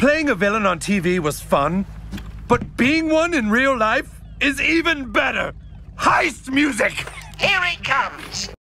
Playing a villain on TV was fun, but being one in real life is even better. Heist music! Here it comes.